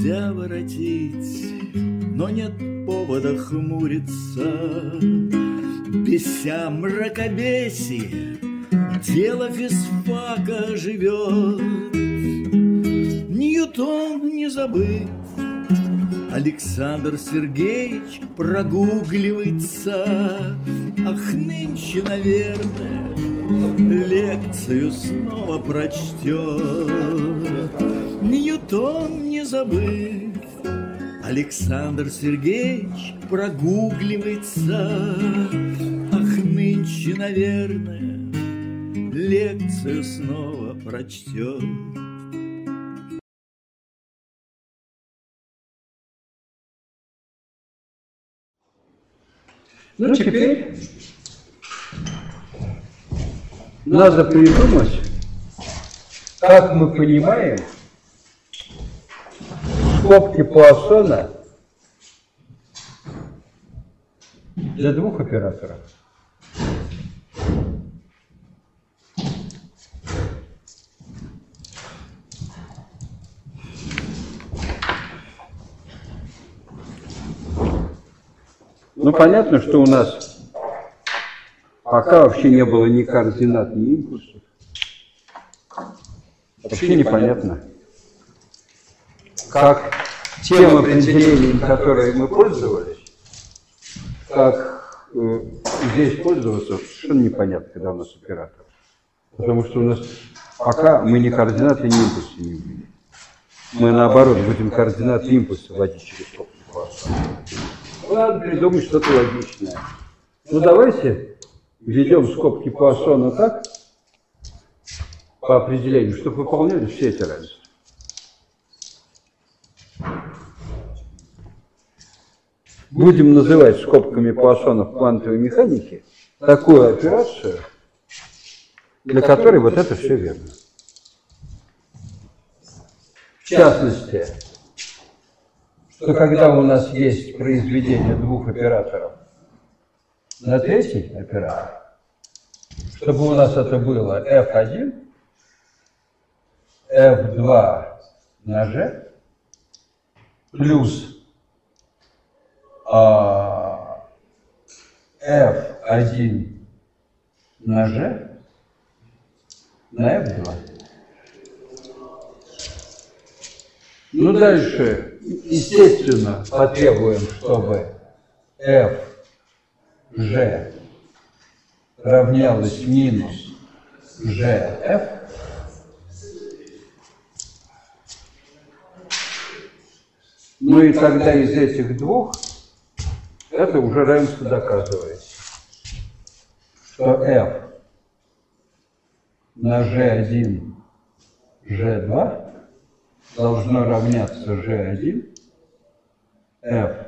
нельзя воротить, но нет повода хмуриться. Беся мракобесие, дело физфака живет. Ньютон не забыт, Александр Сергеевич прогугливается. Ах, нынче, наверное, лекцию снова прочтет. Ньютон не забыт, Александр Сергеевич прогугливается. Ах, нынче, наверное, лекцию снова прочтет. Ну, теперь надо придумать, как мы понимаем скобки Пуассона для двух операторов. Ну, понятно, что у нас пока вообще не было ни координат, ни импульсов. Вообще непонятно, как тем определением, которые мы пользовались, как э, здесь пользоваться, совершенно непонятно, когда у нас оператор. Потому что у нас пока мы ни координаты, ни импульсы не ввели. Мы наоборот будем координаты импульса вводить через класса. Надо придумать что-то логичное. Ну давайте введем скобки Пуассона так, по определению, чтобы выполняли все эти равенства. Будем называть скобками Пуассона в квантовой механике такую операцию, для которой вот это все верно. В частности, что когда у нас есть произведение двух операторов на третий оператор, чтобы у нас это было F1, F2 на G плюс F1 на G на F2. Ну, дальше, естественно, потребуем, чтобы f, g равнялось минус gf. Ну и тогда из этих двух это уже равенство доказывает, что f на g1, g2 должно равняться G1, F,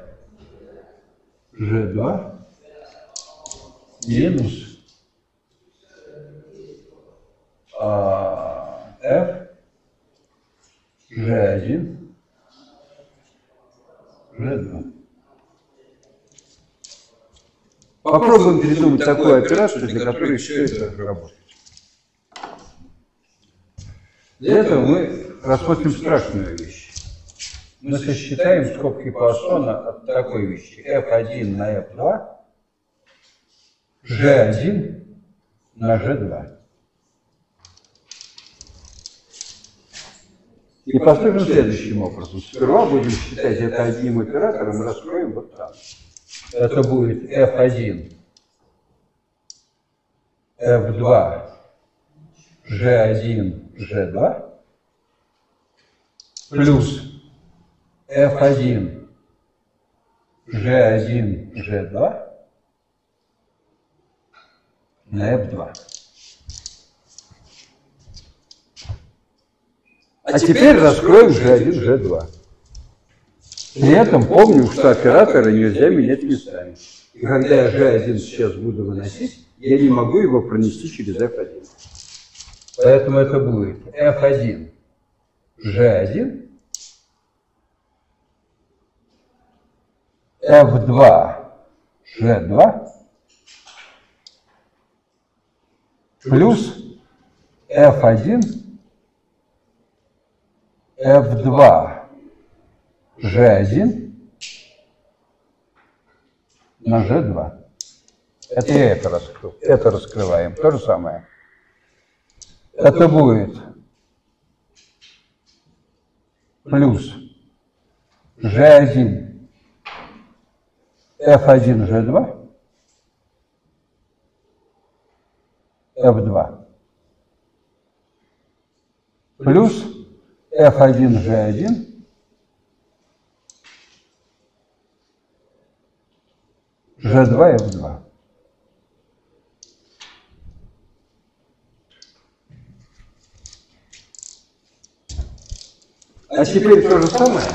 G2 минус а, F, G1, G2. Попробуем придумать такую операцию, для которой все это работает. Для этого мы рассмотрим страшную вещь. Мы сосчитаем скобки Пуассона от такой вещи. F1 на F2, G1 на G2. И поступим следующим образом. Сперва будем считать это одним оператором и раскроем вот там. Это будет F1, F2, G1, G2 плюс F1, G1, G2 на F2. А теперь раскроем G1, G2. При этом помню, что операторы нельзя менять местами. И когда я G1 сейчас буду выносить, я не могу его пронести через F1. Поэтому это будет F1, G1, F2, G2 плюс F1, F2, G1 на G2. Это я это раскрыл. Это раскрываем. То же самое. Это будет плюс G1, F1, G2, F2 плюс F1, G1 G2, F2. А теперь то же самое.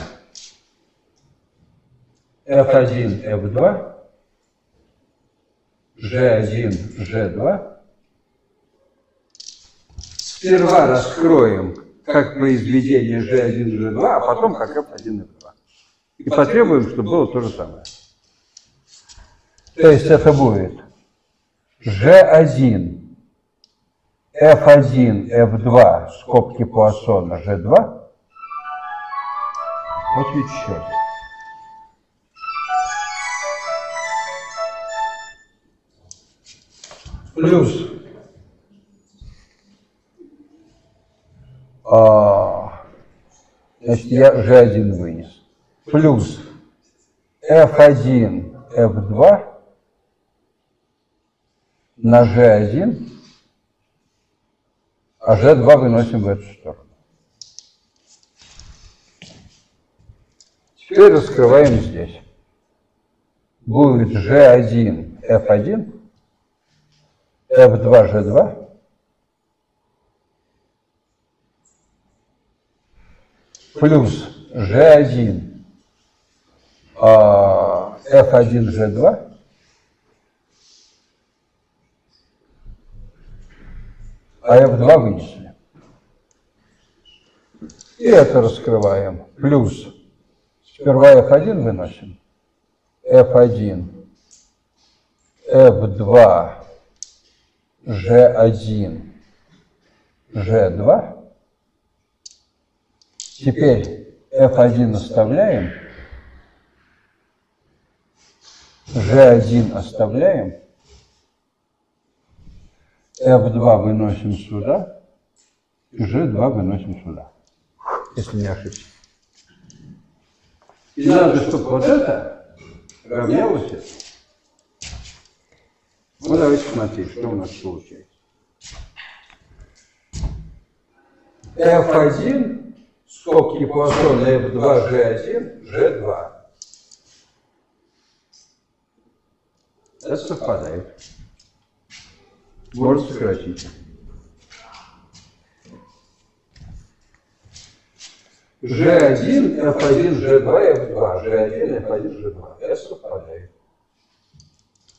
F1, F2, G1, G2. Сперва раскроем как произведение G1, G2, а потом как F1, F2. И потребуем, чтобы было то же самое. То есть это будет G1, F1, F2, скобки Пуассона, G2, вот ведь счет. Плюс а, значит, я G1 вынес. Плюс F1, F2 на G1, а G2 выносим в эту сторону. Теперь раскрываем здесь. Будет G1, F1, F2, G2. Плюс G1, F1, G2. А F2 вынесли. И это раскрываем. Плюс Сперва F1 выносим. F1, F2, G1, G2. Теперь F1 оставляем. G1 оставляем. F2 выносим сюда. G2 выносим сюда. Если не ошибся. И надо, чтобы вот это равнялось это. Ну, давайте смотреть, что у нас получается. F1, скобки Пуассона, F2, G1, G2. Это совпадает. Можно сократить. G1, F1, G2, F2, G1, F1, G2. Это совпадает.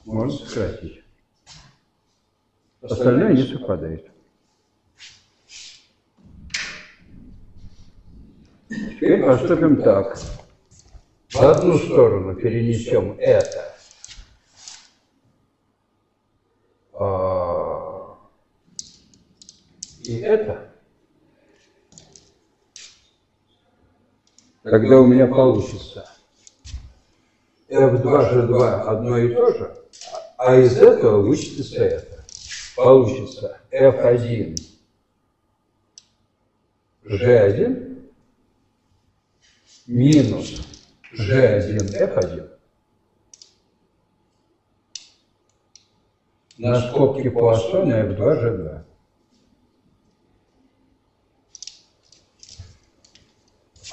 Можно сократить. Остальное не совпадает. Теперь поступим так. В одну сторону перенесем это. А, и это. когда у меня получится F2G2 одно и то же, а из этого вычтется это. Получится F1 G1 минус G1 F1 на скобке Пуассона F2 G2.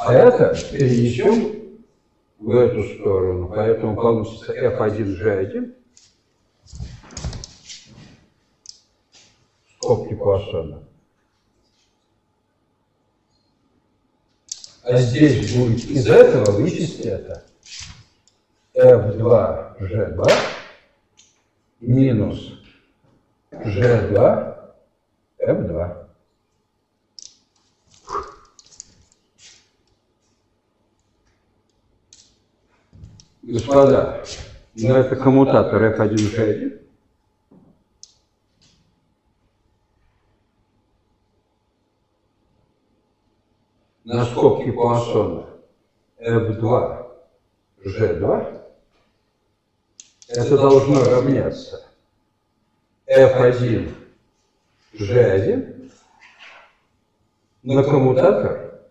А это перенесем в эту сторону, поэтому получится F1G1 скобки Пуассона. А здесь будет из этого вычесть это. F2G2 минус G2 F2. Господа, но ну, это коммутатор F1G1. На скобке Пуассона F2, G2, это должно равняться F1, G1 на коммутатор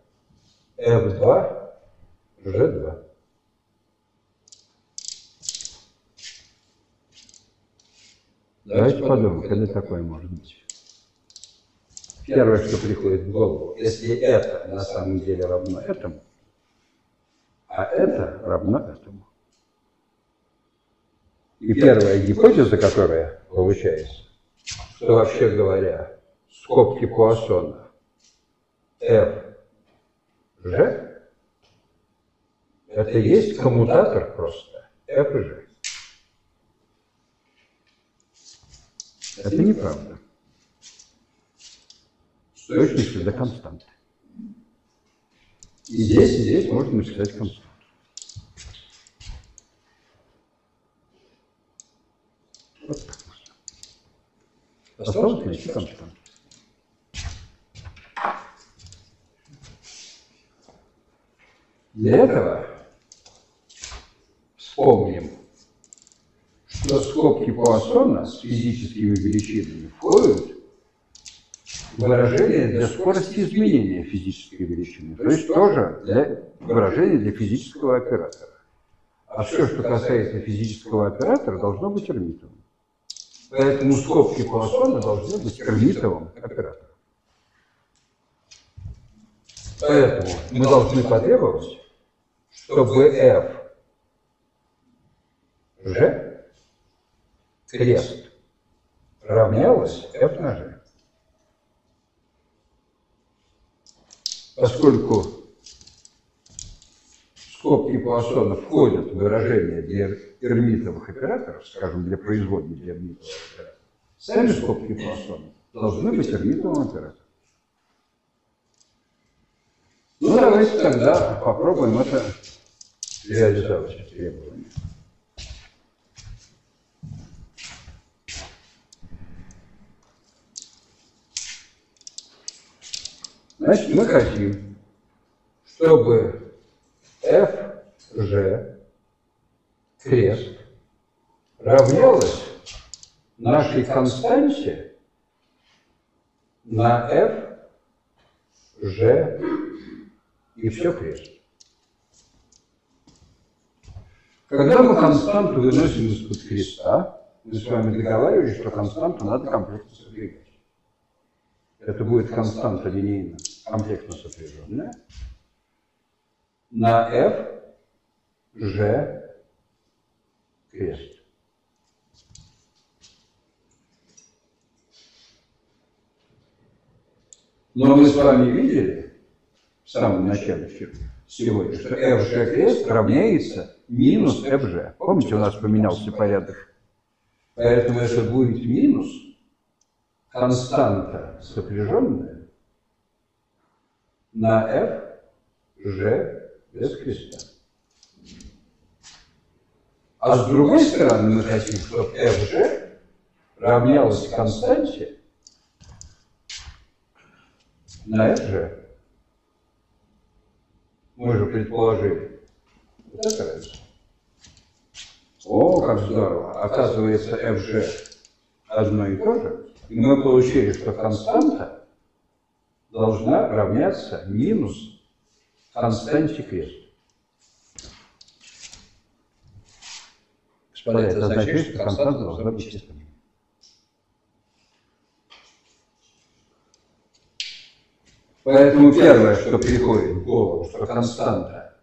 F2, G2. Давайте подумаем, когда такое может быть. Первое, что приходит в голову, если это на самом деле равно этому, а это равно этому. И первая гипотеза, которая получается, что вообще говоря, скобки Пуассона F, G, это есть коммутатор просто, F и G. Это неправда. С точностью до константы. И здесь, и здесь можно написать константу. Вот так можно. Осталось найти константу. Для этого вспомним, что скобки Пуассона с физическими величинами входят выражение для скорости изменения физической величины, то есть тоже для выражения для физического оператора. А все, что касается физического оператора, должно быть эрмитовым. Поэтому скобки Пуассона должны быть эрмитовым оператором. Поэтому мы должны потребовать, чтобы f g крест равнялось f на g. Поскольку скобки Пуассона входят в выражение для эрмитовых операторов, скажем, для производных эрмитовых операторов, сами скобки Пуассона должны быть эрмитовым оператором. Ну, давайте тогда попробуем это реализовать требования. Значит, мы хотим, чтобы f, g, крест равнялось нашей константе на f, g и все крест. Когда мы константу выносим из-под креста, мы с вами договаривались, что константу надо комплектно сопрягать. Это будет константа линейно комплектно сопряженная на f, g, крест. Но мы с вами видели в самом начале сегодня, что f, g, крест равняется минус fg. Помните, у нас поменялся порядок? Поэтому это будет минус константа сопряженная на f, g без креста. А с другой стороны мы хотим, чтобы fg равнялось константе на fg. Мы же предположили, вот это разница. О, как здорово. Оказывается, FG одно и то же. И мы получили, что константа должна равняться минус константе крест. Господа, это означает, что константа должна быть чистой. Поэтому первое, что приходит в голову, что константа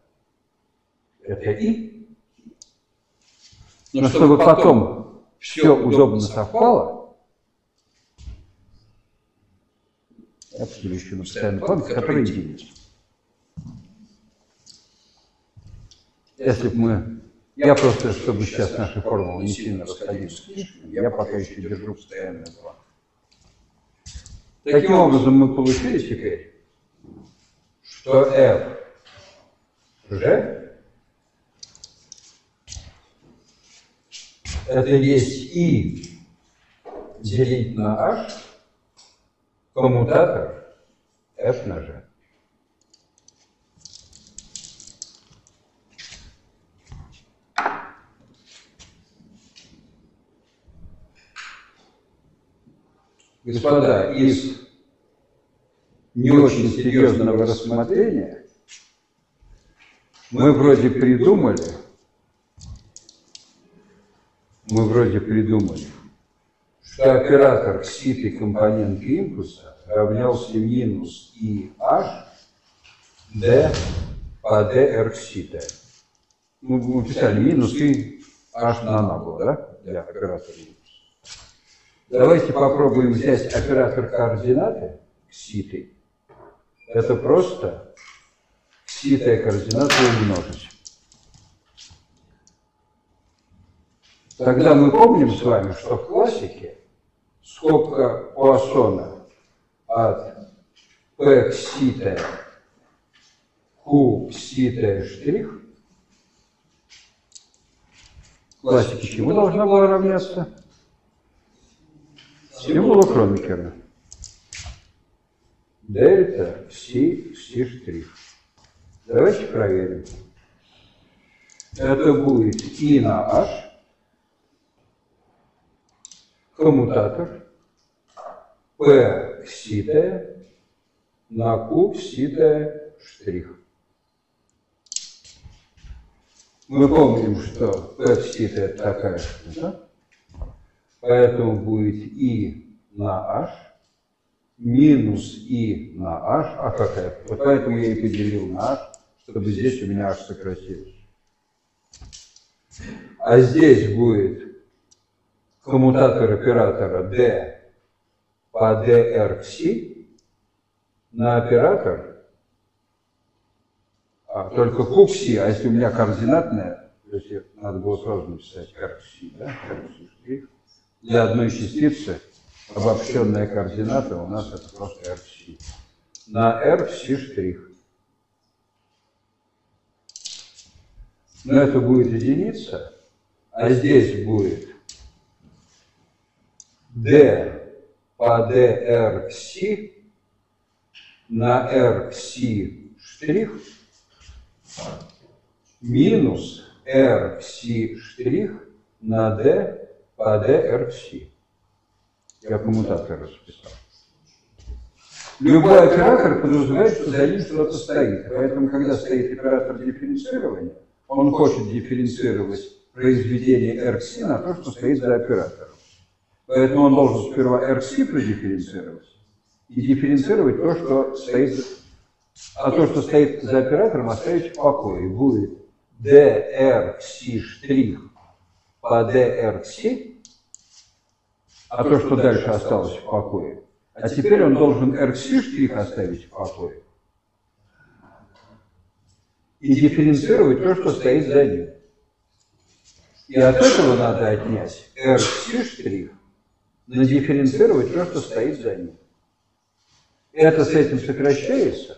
– это и. Но чтобы потом все удобно совпало, еще на постоянную память, которая единица. Если бы мы... Я просто, чтобы сейчас наши формулы не сильно расходились я пока еще держу постоянную память. Таким образом, мы получили теперь что f g это есть и делить на h коммутатор f ножа. Господа, из не очень серьезного рассмотрения мы вроде придумали, мы вроде придумали что оператор кситы компонентки импульса равнялся минус и h d по d r ксита. Мы, мы писали минус и h на на было, да, для оператора импульса. Давайте попробуем взять оператор координаты кситы. Это просто кситая координата умножить. Тогда мы помним с вами, что в классике скобка Пуассона от P кситая Q кситая штрих классике чему должна была равняться? Символу Кромикера. Дельта Си Си штрих. Давайте проверим. Это будет И на H, коммутатор, P кситая на Q кситая штрих. Мы помним, что P кситая это такая штука, поэтому будет И на H минус И на H, а какая? Вот поэтому я и поделил на H, чтобы здесь у меня H сократилось. А здесь будет коммутатор оператора D по DRC на оператор, а, только купси, а если у меня координатная, то есть надо было сразу написать RC, да, RC штрих, для одной частицы обобщенная координата у нас это просто RC. На RC штрих. Но это будет единица, а здесь будет D по DRC на RC штрих минус RC штрих на D по DRC. Я коммутатор расписал. Любой оператор подразумевает, что за ним что-то стоит. Поэтому, когда стоит оператор дифференцирования, он хочет дифференцировать произведение RC на то, что стоит за оператором. Поэтому он должен сперва RC продифференцировать и дифференцировать то, что стоит, а то, что стоит за оператором, оставить в покое. Будет DRC штрих по DRC, а то, что дальше осталось в покое. А теперь он должен RC штрих оставить в покое и дифференцировать то, что стоит за ним. И от этого надо отнять RC штрих, но дифференцировать то, что стоит за ним. Это с этим сокращается.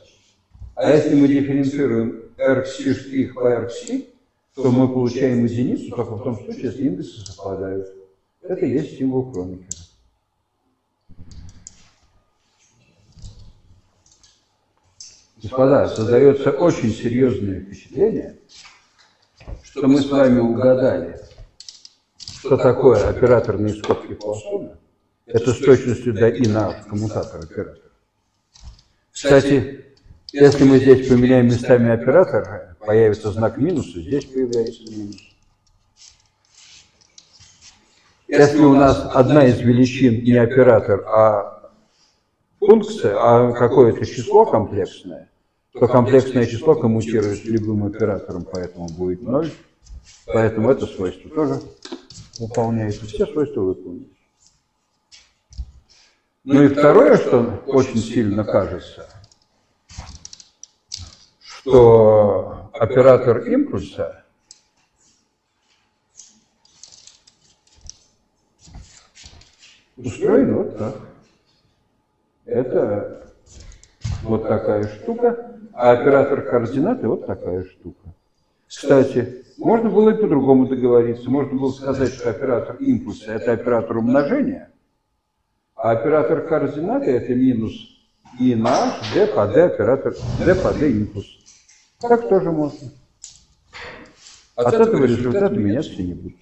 А если мы дифференцируем штрих по RC, то мы получаем единицу только в том случае, если индексы совпадают. Это есть символ Кромикера. Господа, создается очень серьезное впечатление, что мы с вами угадали, что такое операторные скобки Пуассона. Это с точностью до и на коммутатор оператора. Кстати, если мы здесь поменяем местами оператора, появится знак минуса, здесь появляется минус. Если у нас одна из величин не оператор, а функция, а какое-то число комплексное, то комплексное число коммутирует с любым оператором, поэтому будет 0. Поэтому это свойство тоже выполняется. Все свойства выполняются. Ну и второе, что очень сильно кажется, что оператор импульса устроен вот так. Это вот такая штука, а оператор координаты вот такая штука. Кстати, можно было и по-другому договориться. Можно было сказать, что оператор импульса – это оператор умножения, а оператор координаты – это минус и на h, d оператор, d по d импульс. Так тоже можно. От этого результата меняться не будет.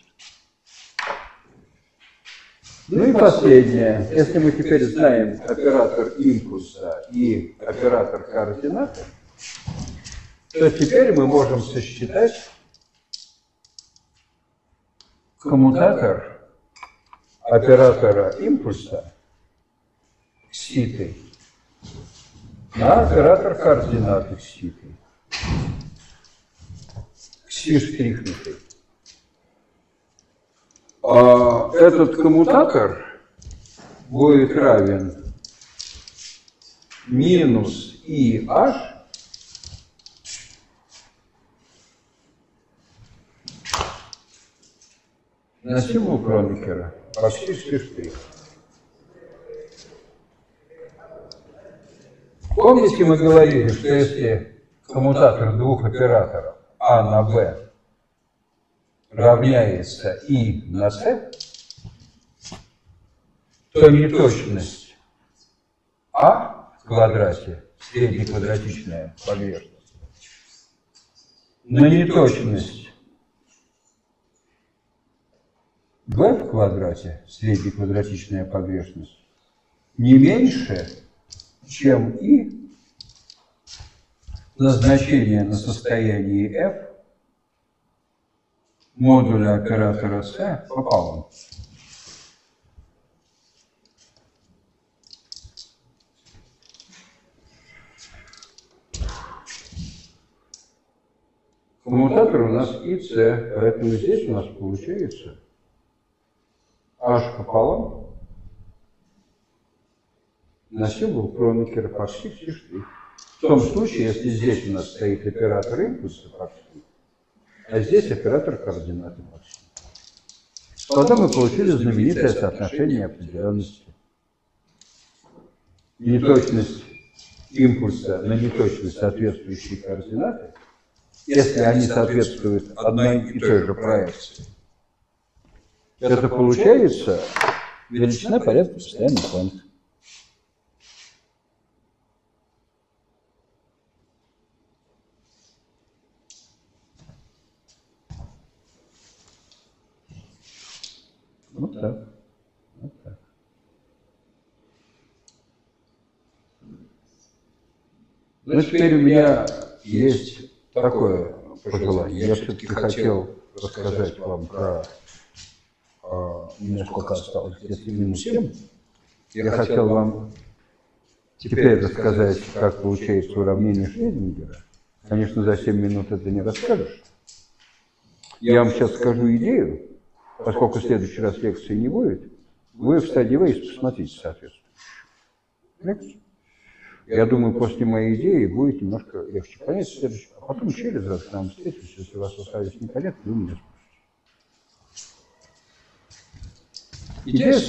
Ну и последнее. Если мы теперь знаем оператор импульса и оператор координаты, то теперь мы можем сосчитать коммутатор оператора импульса кситой на оператор координаты кситой. Кси штрихнутый. А этот коммутатор будет равен минус IH на символ Кронекера почти штрих. Помните, мы говорили, что если коммутатор двух операторов А на Б равняется И на С, то неточность А в квадрате, среднеквадратичная поверхность, на неточность b в квадрате, среднеквадратичная поверхность, не меньше, чем и назначение на состоянии f модуля оператора c пополам. Коммутатор у нас и c, поэтому здесь у нас получается h пополам на символ Кронекера почти все штрих. В том случае, если здесь у нас стоит оператор импульса почти, а здесь оператор координаты почти. Тогда мы получили знаменитое соотношение определенности. Неточность импульса на неточность соответствующей координаты, если они соответствуют одной и той же проекции, это получается величина порядка постоянных функций. Вот так. Вот так. Ну, теперь у меня есть такое пожелание. Я все-таки хотел рассказать вам про а, у меня сколько осталось, если минус 7. Я хотел вам теперь рассказать, как получается уравнение Шрёдингера. Конечно, за 7 минут это не расскажешь. Я вам сейчас скажу идею, поскольку в следующий раз лекции не будет, вы в стадии Вейс посмотрите соответствующую лекцию. Я думаю, после моей идеи будет немножко легче понять следующее. А потом через раз к нам встретимся, если у вас остались непонятно, вы меня спросите. Идея